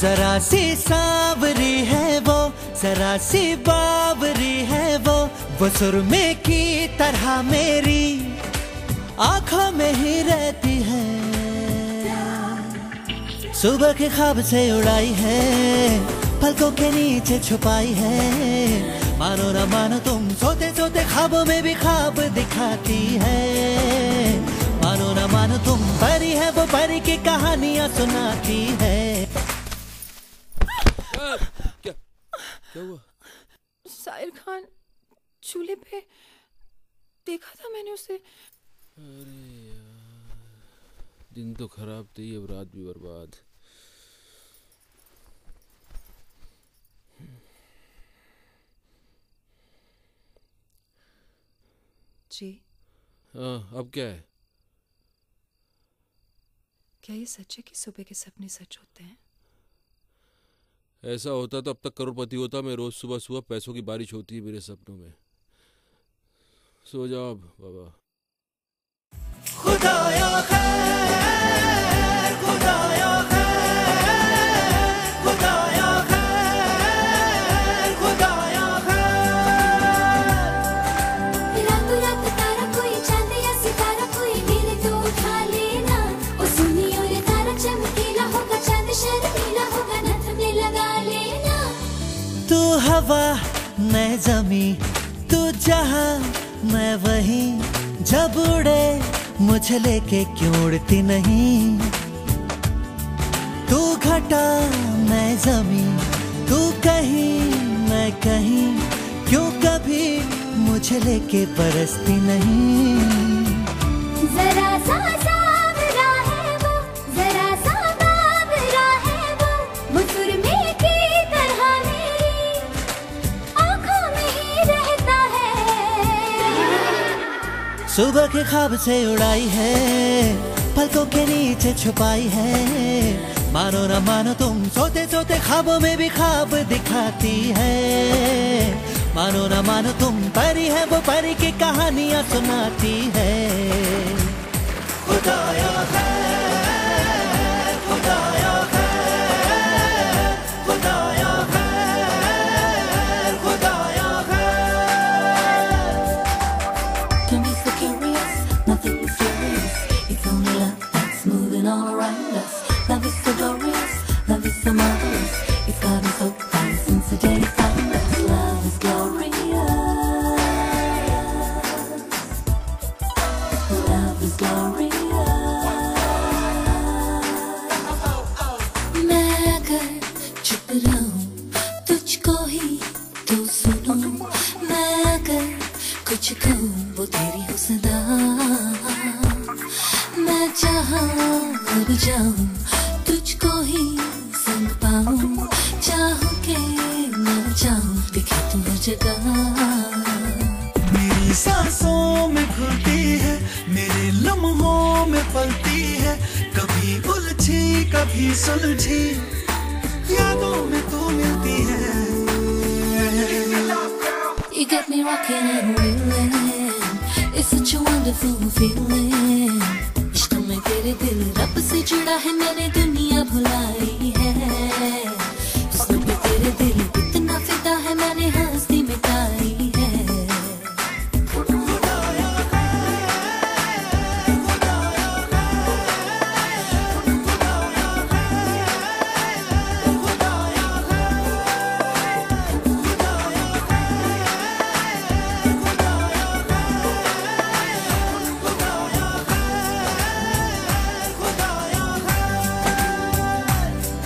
जरा सी सांवरी है वो, जरा सी बावरी है वो वो सुरमे की तरह मेरी आँखों में ही रहती है। सुबह के ख्वाब से उड़ाई है, पलकों के नीचे छुपाई है। मानो ना मानो तुम सोते सोते ख्वाबों में भी ख्वाब दिखाती है। मानो ना मानो तुम परी है वो परी की कहानियाँ सुनाती है क्या क्या हुआ? साहिर खान चूल्हे पे देखा था मैंने उसे। अरे यार दिन तो खराब थी अब रात भी बर्बाद। जी। हाँ अब क्या है? क्या ये सच है कि सुबह के सपने सच होते हैं? ऐसा होता तो अब तक करोड़पति होता। मैं रोज सुबह सुबह पैसों की बारिश होती है मेरे सपनों में। सो जाओ अब, बाबा। खुदाया खैर। हवा, मैं जमी तू जहा, मैं वही। जब उड़े, मुझे लेके क्यों उड़ती नहीं? तू घटा, मैं जमी, तू कहीं, मैं कहीं। क्यों कभी मुझे लेके बरसती नहीं? जरा सा सुबह के खाब से उड़ाई है, पलकों के नीचे छुपाई है। मानो ना मानो तुम सोते सोते खाबों में भी खाब दिखाती है। मानो ना मानो तुम परी है, वो परी की कहानियाँ सुनाती है। खुदाया खैर रहूँ। तुझको ही तो सुनूं। मैं अगर कुछ कहूँ, वो तेरी हो सदा मैं जहाँ अब जाऊँ, तुझको ही संग पाऊँ। चाहूँ के ना चाहूँ दिखे तू हर जगह मेरी सांसों में घुलती है, मेरे लम्हों में पलती है। कभी उलझी, कभी सुलझी। यादों में तू मिलती है You got me rocking and reeling It's such a wonderful feeling इश्क में तेरे दिल रब से जुड़ा है मैंने दुनिया